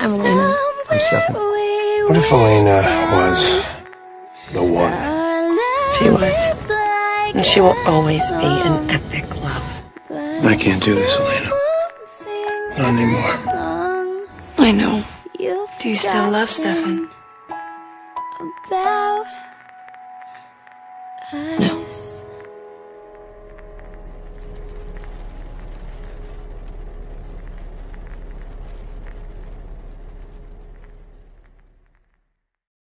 I'm Elena. I'm Stefan. What if Elena was the one? She was. And she will always be an epic love. I can't do this, Elena. Not anymore. I know. Do you still love Stefan? About No.